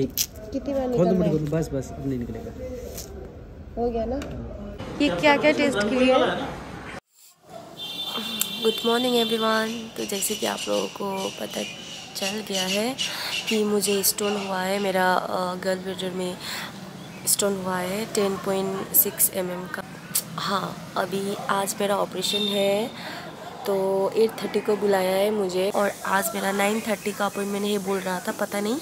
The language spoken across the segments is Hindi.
ठीक। कितनी बार खोल दो निकल खोल बस बस अब नहीं निकलेगा। हो गया ना? ये क्या क्या टेस्ट किए? गुड मॉर्निंग एवरीवन तो जैसे कि आप लोगों को पता चल गया है कि मुझे स्टोन हुआ है। मेरा गर्ल ब्लडर में स्टोन हुआ है 10.6 पॉइंट mm का। हाँ अभी आज मेरा ऑपरेशन है। तो 8:30 को बुलाया है मुझे। और आज मेरा 9:30 का अपॉइंटमेंट है बोल रहा था पता नहीं।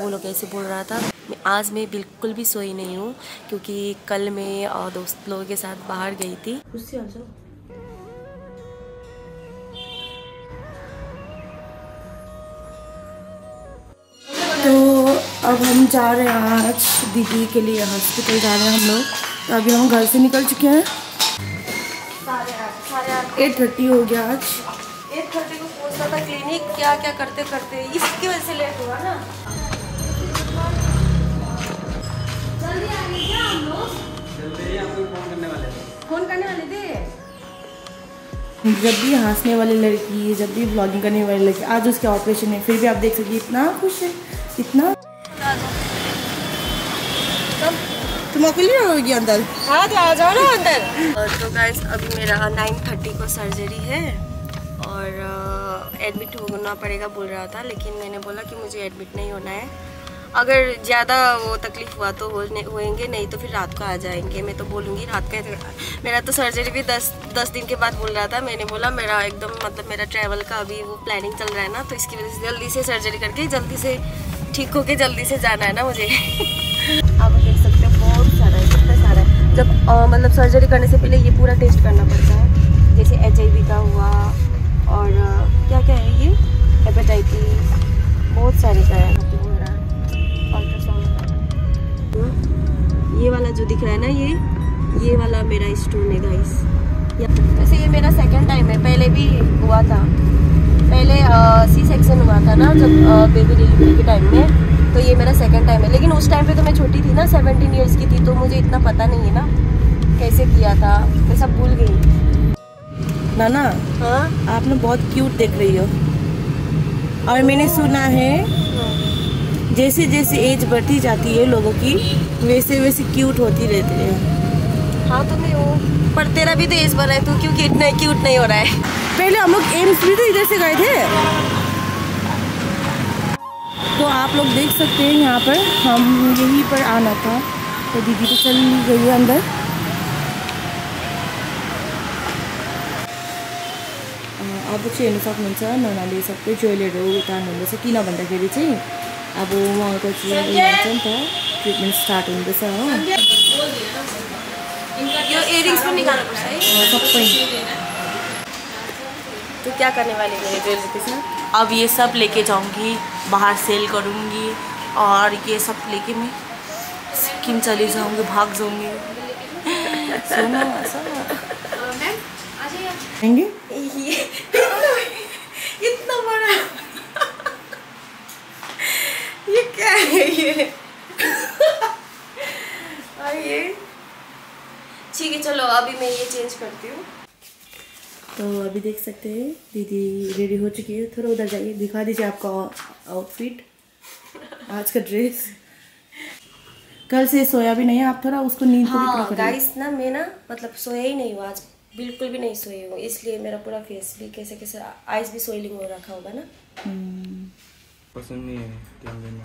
वो लोग ऐसे बोल रहा था आज मैं बिल्कुल भी सोई नहीं हूँ क्योंकि कल मैं और दोस्त लोगों के साथ बाहर गई थी। उससे तो अब हम जा रहे हैं आज दीदी के लिए हॉस्पिटल जा रहे हैं हम लोग। तो अभी हम घर से निकल चुके हैं। एट थर्टी हो गया आज। एट थर्टी को पहुँचना था क्लिनिक क्या क्या करते करते इसकी वजह से लेट हुआ ना। फ़ोन करने वाले थे। जब भी हंसने वाली लड़की जब भी ब्लॉगिंग करने वाली लड़की आज उसके ऑपरेशन है फिर भी आप देख सकिए इतना खुश है इतना तुम अकेले रहोगी अंदर? हाँ तो आ जाओ ना अंदर। तो गाइस अभी मेरा 9:30 को सर्जरी है और एडमिट होना पड़ेगा बोल रहा था लेकिन मैंने बोला कि मुझे एडमिट नहीं होना है। अगर ज़्यादा वो तकलीफ़ हुआ तो होएँगे नहीं तो फिर रात को आ जाएँगे। मैं तो बोलूँगी रात का मेरा तो सर्जरी भी दस दस दिन के बाद बोल रहा था। मैंने बोला मेरा एकदम मतलब मेरा ट्रैवल का अभी वो प्लानिंग चल रहा है ना तो इसकी वजह से जल्दी से सर्जरी करके जल्दी से ठीक होके जल्दी से जाना है ना मुझे। आप देख सकते हो बहुत सारा है कितना सारा है। जब अ, मतलब सर्जरी करने से पहले ये पूरा टेस्ट करना पड़ता है। जैसे एचआईवी का हुआ दिख रहा है ना ये? ये वाला मेरा स्टोन है गाइस वैसे ये मेरा सेकंड टाइम है पहले भी हुआ था। पहले सी सेक्शन हुआ था ना जब बेबी डिलीवरी के टाइम में तो ये मेरा सेकंड टाइम है। लेकिन उस टाइम पे तो मैं छोटी थी ना सेवनटीन ईयर्स की थी तो मुझे इतना पता नहीं है ना कैसे किया था। मैं सब भूल गई। नाना हाँ? आप ना बहुत क्यूट देख रही हो। और मैंने सुना है जैसे जैसे एज बढ़ती जाती है लोगों की वैसे वैसे क्यूट होती रहती है। हाँ तो मैं हूँ पर तेरा भी तो एज बढ़ा है तू क्योंकि इतना क्यूट नहीं हो रहा है। पहले हम लोग एम्स भी तो इधर से गए थे। तो आप लोग देख सकते हैं यहाँ पर हम यहीं पर आना था। तो दीदी तो चल गई है अंदर। अब चाहिँ हेर्नु सक्नुहुन्छ ननाले सबै ज्वेलरीहरू उतार्नुहुँदैछ किन भन्दाखेरि चाहिँ अब उहाँको चाहिँ उयो हुन्छ नि त ट्रिटमेन्ट स्टार्ट हुँदैछ हो। यो पनि है सबै तो क्या करने वाली मेरे ज्वेलरी के साथ? अब ये सब लेके जाऊँगी बाहर सेल करूँगी और ये सब लेके मैं सिक्किम चली जाऊँगी भाग जाऊँगी। सुनो सुनो आएँगे ये इतना बड़ा ये क्या है ये और ये ठीक है चलो अभी मैं ये चेंज करती हूँ। तो अभी देख सकते हैं दीदी रेडी हो चुकी है। थोड़ा उधर जाइए दिखा दीजिए आपका आउटफिट आज का ड्रेस कल से सोया भी नहीं है आप थोड़ा उसको नींद को भी हाँ गाइस ना मैं ना मतलब सोया ही नहीं हुआ आज। बिल्कुल भी नहीं सोई हूँ इसलिए मेरा पूरा फेस भी कैसे कैसे आइज़ भी सोइलिंग हो रखा होगा ना। हम्म, पसंद नहीं है कैमरे में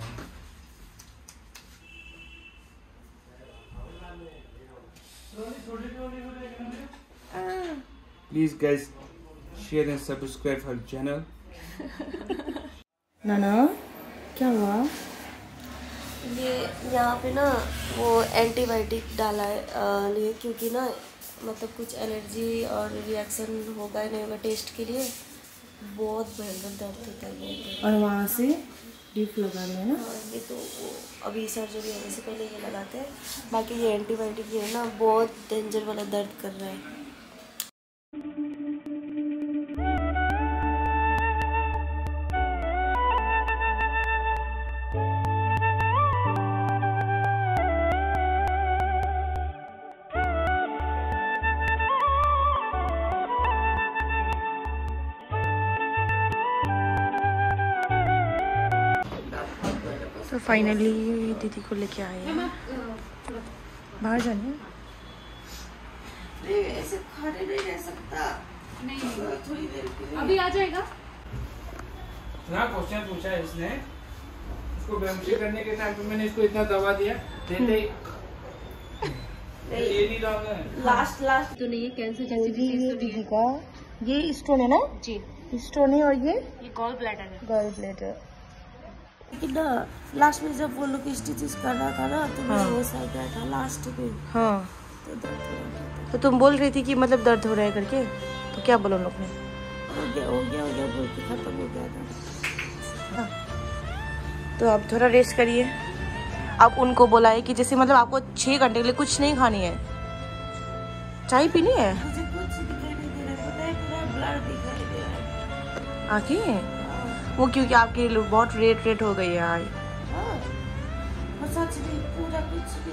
Please guys share and subscribe her channel. नाना क्या हुआ? ये यहाँ पे ना वो एंटीबायोटिक डाला है लिए क्योंकि ना मतलब कुछ एलर्जी और रिएक्शन होगा नहीं होगा टेस्ट के लिए। बहुत भयंकर दर्द होता है और वहाँ से ड्रिप लगा रहे हैं ना हाँ, ये तो वो अभी सर्जरी होने से पहले ये लगाते हैं। बाकी ये एंटीबायोटिक ये है ना बहुत डेंजर वाला दर्द कर रहा है। तो फाइनली दीदी को लेके आए हैं। बाहर जाने ऐसे खड़े नहीं रह सकता। थोड़ी देर के लिए। अभी आ जाएगा? ना क्वेश्चन पूछा है इसने। उसको बेहोशी करने के टाइम पे मैंने इसको इतना दबा दिया। देते ये नहीं है। लास्ट लास्ट तो नहीं है कैंसर जैसी ये डिसीज तो दीदी का ये स्टोन है ना? जी। स्टोन है और ये? ये गॉल ब्लैडर है। गर्ल ब्लेडर लेकिन ना लास्ट में जब वो लोग स्टिचेस कर रहा था ना तो हाँ। मैं वो सह गया था लास्ट में हाँ। तो दर्द हो रहा था। तो तुम बोल रही थी कि मतलब दर्द हो रहा है करके? तो क्या बोला उन लोग ने? हो गया हो गया हो गया बोल के खत्म हो गया था। तो आप थोड़ा रेस्ट करिए। आप उनको बोला है कि जैसे मतलब आपको छः घंटे के लिए कुछ नहीं खानी है। चाय पीनी है? मुझे कुछ दिखाई नहीं दे रहा है पता है पूरा ब्लर दिखाई दे रहा है। आँखें? वो क्योंकि आपकी बहुत रेट रेट हो गई है आज। हाँ। और सच में पूरा कुछ भी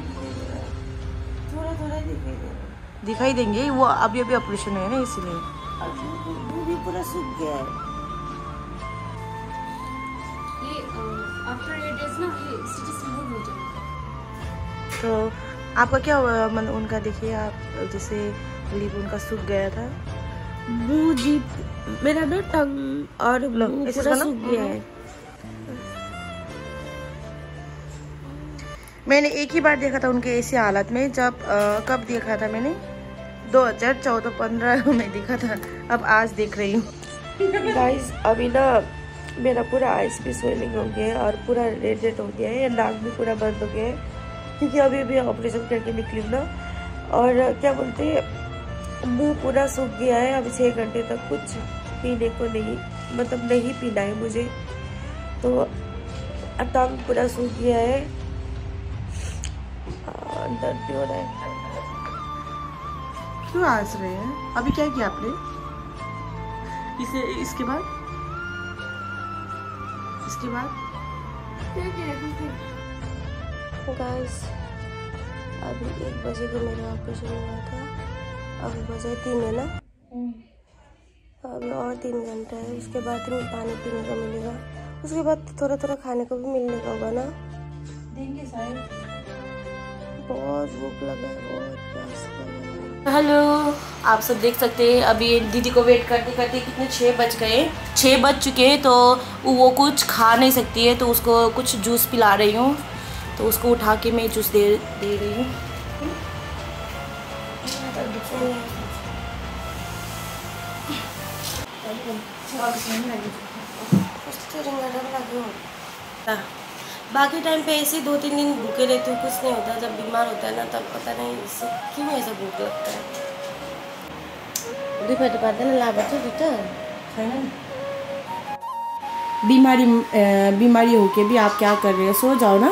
दिखाई देंगे वो अभी अभी ऑपरेशन है ना इसीलिए। और वो वो भी पूरा सूख गया है। ये आफ्टर एट डेज़ ना ये स्टिचेस रिमूव हो जाएगा। तो आपका क्या हुआ मतलब उनका देखिए आप जैसे लिप उनका सूख गया था? मुँह जीप मेरा ना टंग और पूरा सूख गया है। मैंने एक ही बार देखा था उनके ऐसी हालत में जब अ, कब देखा था मैंने? दो हज़ार चौदह पंद्रह में देखा था अब आज देख रही हूँ। गाइस अभी ना मेरा पूरा आइस भी स्वेलिंग हो गया है और पूरा रेड रेड हो गया है नाक भी पूरा बंद हो गया है क्योंकि अभी अभी ऑपरेशन करके निकली हूँ ना। और क्या बोलते हैं मुँह पूरा सूख गया है अभी छः घंटे तक कुछ पीने को नहीं मतलब नहीं पीना है मुझे। तो टंग पूरा सूख गया है। और दर्द भी हो रहा है। क्यों हंस रहे हैं? अभी क्या किया आपने? इसे इसके बाद? इसके बाद? गाइस अभी एक बजे को मेरा ऑपरेशन हुआ था। अभी बजे तीन है ना? अभी और तीन घंटा है। उसके बाद ही पानी पीने को मिलेगा। उसके बाद थोड़ा थोड़ा खाने को भी मिलने का होगा ना। देंगे शायद बहुत भूख लगा है बहुत प्यास लगा हेलो आप सब देख सकते हैं अभी दीदी को वेट करते करते कितने छः बज गए। छः बज चुके हैं तो वो कुछ खा नहीं सकती है तो उसको कुछ जूस पिला रही हूँ। तो उसको उठा के मैं जूस दे दे रही हूँ। बाकी टाइम पे ऐसे दो तीन दिन भूखे रहती हूँ कुछ नहीं होता जब बीमार होता है ना तब पता नहीं इससे क्यों ऐसा भूख लगता है। दुपहर पर्दैन लाभ छ दुटा छैन बीमारी बीमारी हो के भी आप क्या कर रहे हो सो जाओ ना।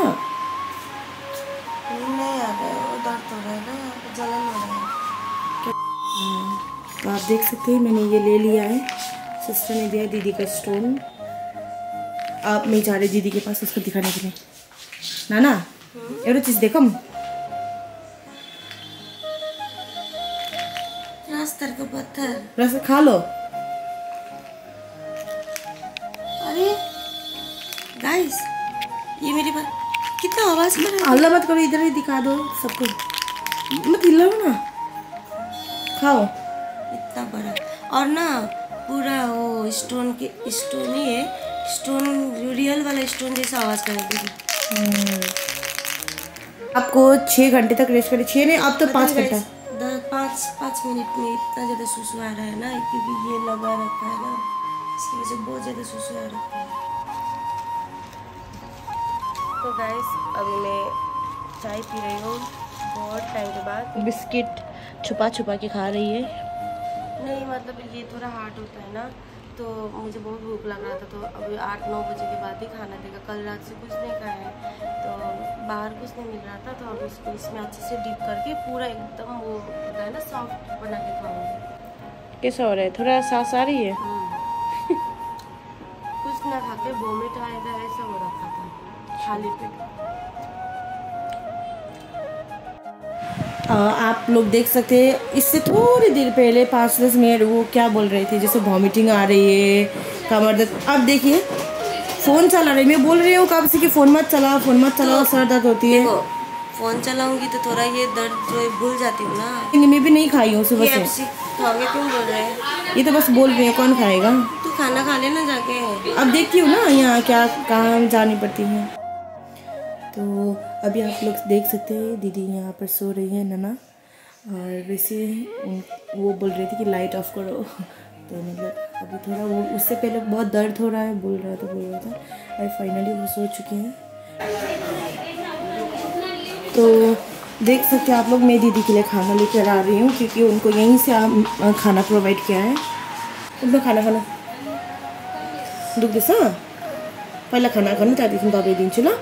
नहीं आ रहा वो दर्द हो रहा है ना जलन हो रहा है। तो आप देख सकते हैं मैंने ये ले लिया है। सिस्टर ने दिया दीदी का स्टोन आप नहीं जा रहे दीदी के पास उसको दिखाने के लिए। नाना एउटा चिज देखम रास्तर का पत्थर। रस खा लो। अरे गाइस ये मेरी बात कितना आवाज़ में रहा है? हल्ला मत करो इधर ही दिखा दो सबको। मत हिलाओ ना। खाओ। इतना बड़ा। और ना पूरा वो स्टोन के स्टोन ही है। स्टोन रियल वाला स्टोन जैसा आवाज़ कर रही आपको छः घंटे तक रेस्ट करें छः नहीं अब तो पाँच घंटा। दस पाँच पाँच मिनट में इतना ज़्यादा सुसु आ रहा है ना क्योंकि ये लगा रखा है ना इसकी वजह से बहुत ज़्यादा सुसु आ रखा है। तो गाइस अभी मैं चाय पी रही हूँ। बहुत टाइम के बाद बिस्किट छुपा छुपा के खा रही है। नहीं मतलब ये थोड़ा हार्ड होता है ना। तो मुझे बहुत भूख लग रहा था तो अभी आठ नौ बजे के बाद ही खाना देगा। कल रात से कुछ नहीं खाया है। तो बाहर कुछ नहीं मिल रहा था तो अब इसको इसमें अच्छे से डिप करके पूरा एकदम वो होता है ना सॉफ्ट बना के खाऊँगी। कैसा हो रहा है? थोड़ा सांस आ रही है? कुछ ना खा के वोमिट आएगा ऐसा हो रखा था। खाली पेट। आप लोग देख सकते हैं इससे थोड़ी देर पहले पाँच दस मिनट वो क्या बोल रहे थे जैसे वॉमिटिंग आ रही है कमर दर्द अब देखिए फ़ोन चला रही मैं बोल रही हूँ कब से कि फ़ोन मत चलाओ फ़ोन मत चलाओ सर दर्द होती है। फ़ोन चलाऊँगी तो थोड़ा ये दर्द जो है भूल जाती हूँ ना। मैं भी नहीं खाई हूँ सुबह से। खाओगे क्यों बोल रहे हैं? ये तो बस बोल रही हूँ कौन खाएगा? तू खाना खा लेना जाके। अब देखती हूँ ना यहाँ क्या कहाँ जानी पड़ती है। तो अभी आप लोग देख सकते हैं, दीदी यहाँ पर सो रही है, नना। और वैसे वो बोल रही थी कि लाइट ऑफ़ करो। तो मतलब अभी थोड़ा वो, उससे पहले बहुत दर्द हो रहा है, बोल रहा था, बोल रहा था। और फाइनली वो सो चुके हैं। तो देख सकते हैं आप लोग, मैं दीदी के लिए खाना लेकर आ रही हूँ, क्योंकि उनको यहीं से खाना प्रोवाइड किया है। उनको खाना खाना? दुख दुख्दैछ पहिला खाना खानु त्यहाँदेखि दबाई दिन्छु ल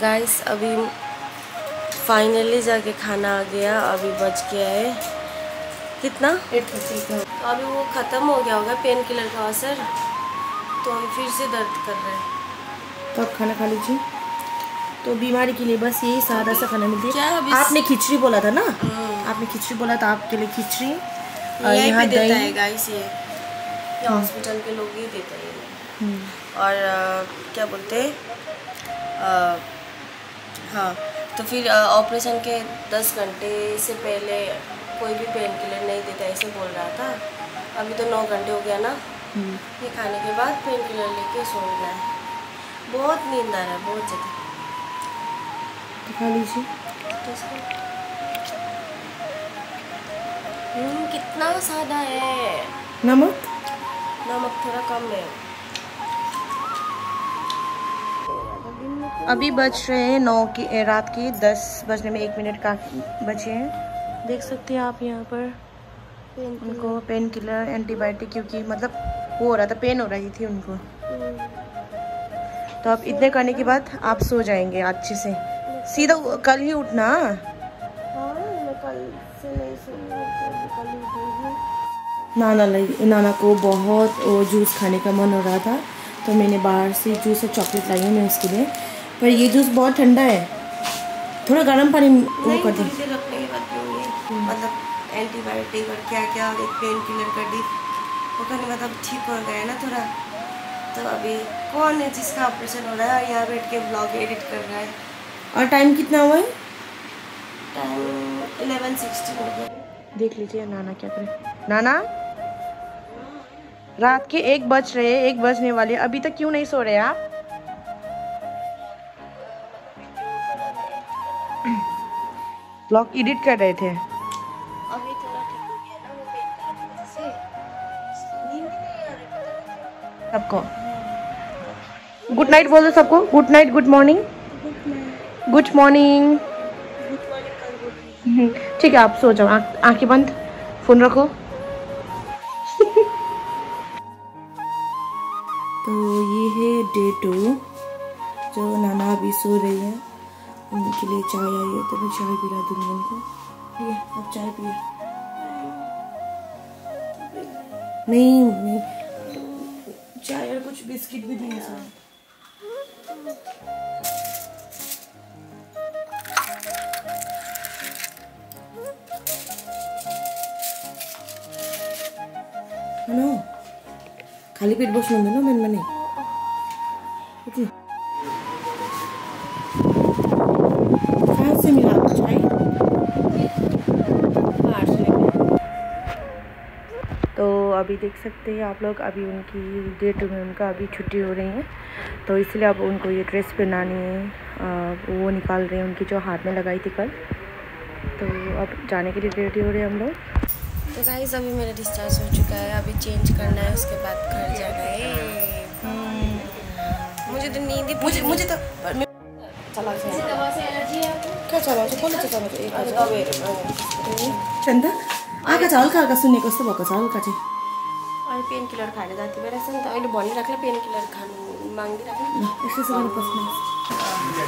गाइस अभी फाइनली जाके खाना आ गया अभी बच गया है। कितना? तो अभी वो ख़त्म हो गया होगा पेन किलर का असर। तो अभी फिर से दर्द कर रहा है। तो आप खाना खा लीजिए। तो बीमारी के लिए बस यही सादा सा खाना मिलती है। आपने खिचड़ी बोला था ना? आपने खिचड़ी बोला था आपके लिए खिचड़ी। यहीं देता है गाइस ये। ये हॉस्पिटल के लोग ही देते हैं। हम्म, और अ, क्या बोलते हैं? हाँ तो फिर ऑपरेशन के दस घंटे से पहले कोई भी पेन किलर नहीं देता ऐसे बोल रहा था। अभी तो नौ घंटे हो गया ना। हम्म। ये खाने के बाद पेन किलर लेके सोना है। बहुत नींद आ रहा है बहुत ज़्यादा। तो लीजिए। तो हम्म, कितना सादा है। नमक? नमक थोड़ा कम है। अभी बज रहे हैं नौ की रात की दस बजने में एक मिनट का बचे हैं। देख सकते हैं आप यहाँ पर। उनको पेन किलर एंटीबायोटिक क्योंकि मतलब वो हो रहा था पेन हो रही थी उनको। तो अब इतने करने के बाद आप सो जाएँगे अच्छे से। सीधा कल ही उठना। हाँ उठूँगी। नाना लाई- नाना को बहुत जूस खाने का मन हो रहा था तो मैंने बाहर से जूस और चॉकलेट लाई है मैं उसके लिए। पर ये जूस बहुत ठंडा है। थोड़ा गर्म पानी वो कर दो। रखने के बाद मतलब एंटीबायोटिक और क्या क्या और एक पेन किलर का डिप वो करने के बाद अब ठीक हो गया ना थोड़ा। तो अभी कौन है जिसका ऑपरेशन हो रहा है और यहाँ बैठ के ब्लॉग एडिट कर रहा है? और टाइम कितना हुआ है? टाइम इलेवन सिक्सटीन हो गया। देख लीजिए नाना क्या करे। नाना? रात के एक बज रहे एक बजने वाले अभी तक क्यों नहीं सो रहे आप? ब्लॉग एडिट कर रहे थे। अभी थोड़ा ठीक हो गया ना वो पेन की वजह से नींद नहीं आ रही सबको। गुड नाइट बोल दो सबको good night good morning good morning ठीक है आप सो जाओ। आँखें बंद। फ़ोन रखो। तो ये है डे टू जो नाना अभी सो रही है। उनके लिए चाय आई है तो मैं चाय पिला दूँगी उनको। पिए, आप चाय पिए। नहीं नहीं। चाय और कुछ बिस्किट भी दिए साथ खाली पेट बस्नु हुँदैन बिहान बिहानै अभी देख सकते हैं आप लोग अभी उनकी डेट में उनका अभी छुट्टी हो रही है। तो इसलिए अब उनको ये ड्रेस पहनानी है वो निकाल रहे हैं उनकी जो हाथ में लगाई थी कल। तो अब जाने के लिए रेडी हो रहे हैं हम लोग। तो गाइस अभी मेरा डिस्चार्ज हो चुका है। अभी चेंज करना है उसके बाद घर जाना है। मुझे तो नींद मुझे मुझे तो चलाउँछ दवा से एलर्जी है। आपको क्या चलाउँछ कसले चाहिँ चलाउँछ चन्दा आँखा हल्का हल्का सुन्ने कस्तो भएको छ हल्का चाहिँ अहिले पेन किलर खाएर जाति भइरहेछ नि त अहिले भनिराख्ला पेन किलर खानु मागिदिराख्नु ल, यस्तो चाहिँ गर्नुपर्छ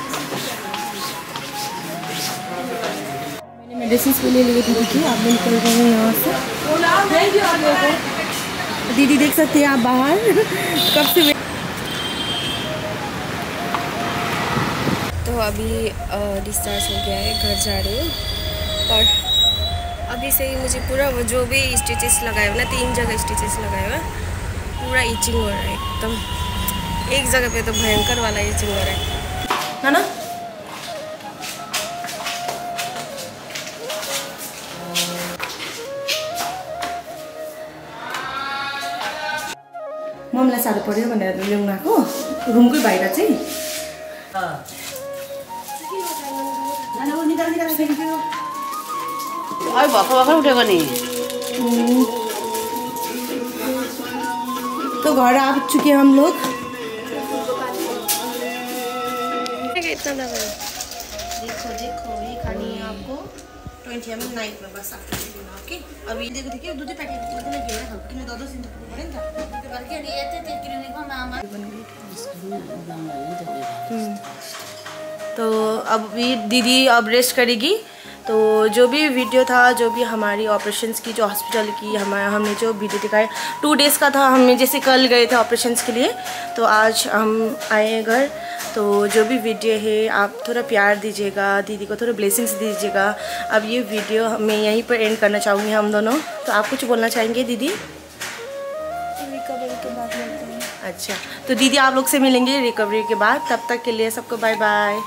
मैंने मेडिसिन के लिए दीदी की आप भी निकल रहे हैं यहाँ से दीदी देख सकते हैं आप बाहर कब से तो अभी डिस्चार्ज हो गया है घर जा रही हूँ और अभी से ही मुझे पूरा वो जो भी स्टिचेस लगाए हुए ना तीन जगह स्टिचेस लगाए हुए पूरा इचिंग हो रहा है एकदम। एक जगह पे तो भयंकर वाला इचिंग हो रहा है। है ना? मम्मीलाई साह्रो पऱ्यो भनेर ल्याउनु आएको। रुमकै बाहिर चाहिँ। भर्खर भर्खर उठेको नि तो घर आ चुके हम लोग। इतना दबा देखो देखो ये खानी है आपको। ट्वेन्टी एम नाइट में बस आपको ओके अब ये देखो देखिए दूध पैकेट मात्रै लग्यो होइन किन दस दस दिन त त तो अब दीदी अब रेस्ट करेगी। तो जो भी वीडियो था जो भी हमारी ऑपरेशंस की जो हॉस्पिटल की हमारे हमने जो वीडियो दिखाया टू डेज़ का था हमने जैसे कल गए थे ऑपरेशंस के लिए। तो आज हम आए हैं घर। तो जो भी वीडियो है आप थोड़ा प्यार दीजिएगा दीदी को थोड़ा ब्लेसिंग्स दीजिएगा। अब ये वीडियो मैं यहीं पर एंड करना चाहूँगी हम दोनों। तो आप कुछ बोलना चाहेंगे दीदी? रिकवरी के बाद मिलते हैं। अच्छा तो दीदी आप लोग से मिलेंगे रिकवरी के बाद। तब तक के लिए सबको बाय बाय